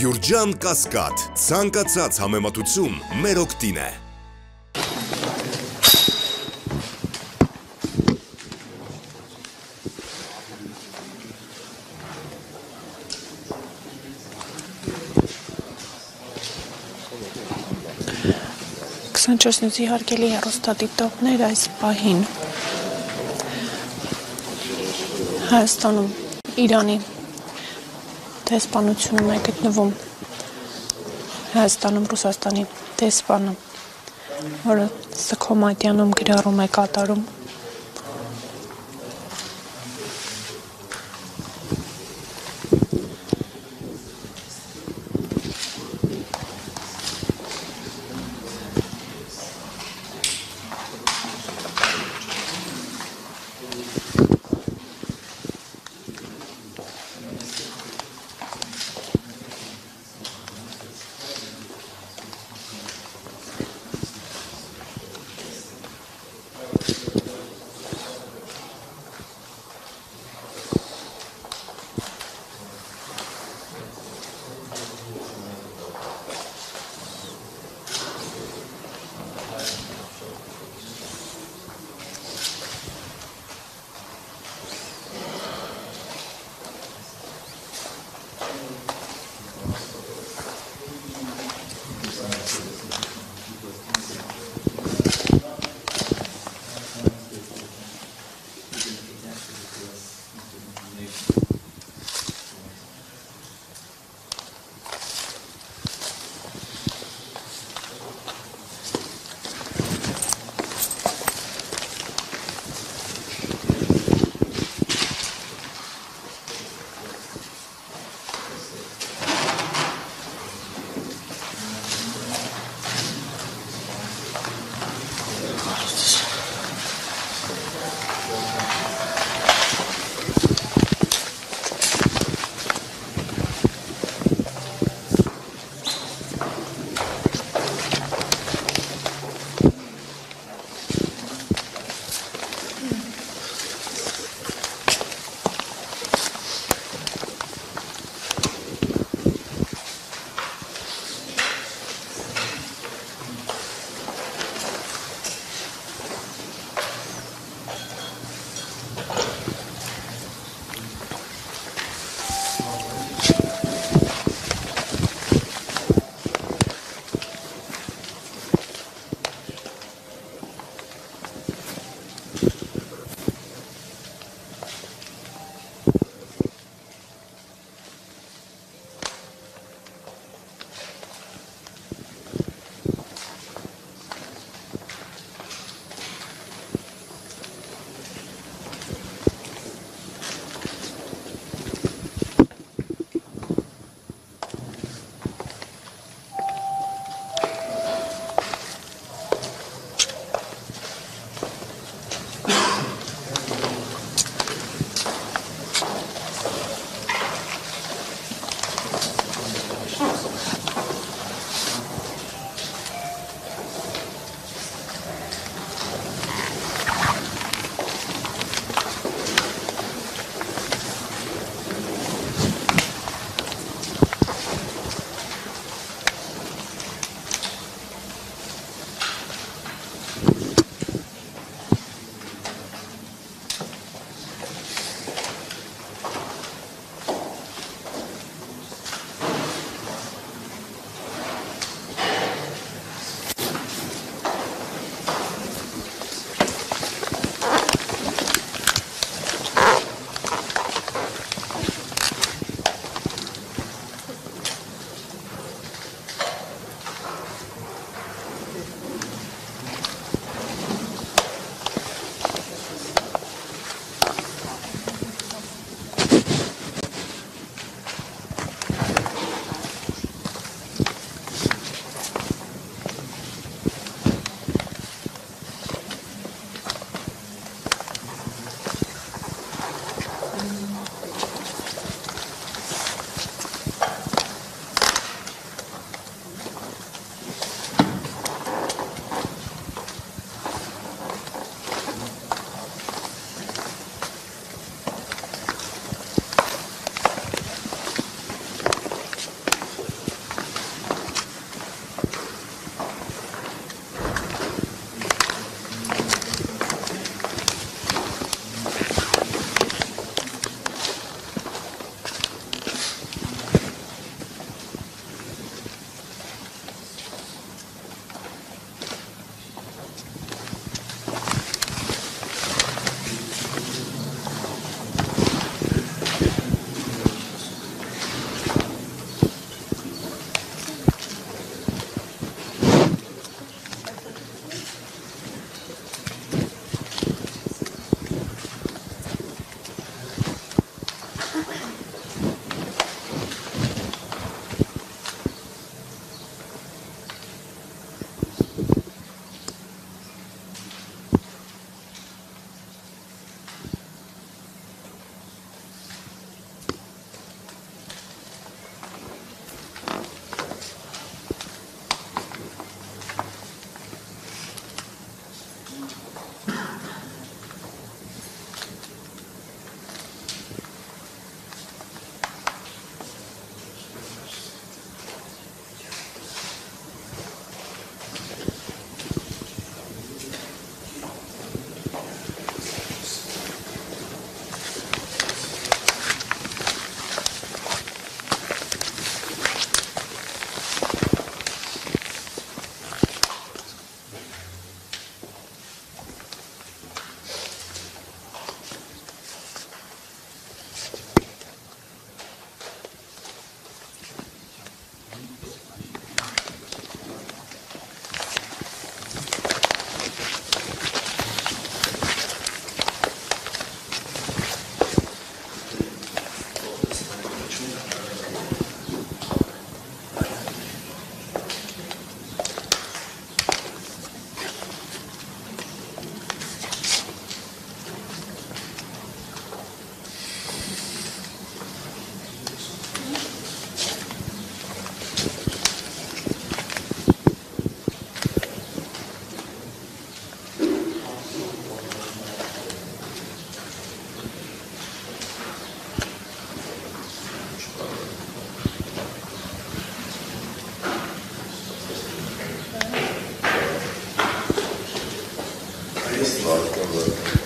Գյուրջան Կասկադ, ցանկացած համեմատություն մեր օգտին է։ Քսանչորսնյուցի հարգելի հեռուստադիտողներ այս պահին Հայաստանում Իրանի դեսպանությունում է գտնվում Հայաստանում Ռուսաստանի դեսպանը, որը Սքոմատյանում գրառում է կատարում Absolutely.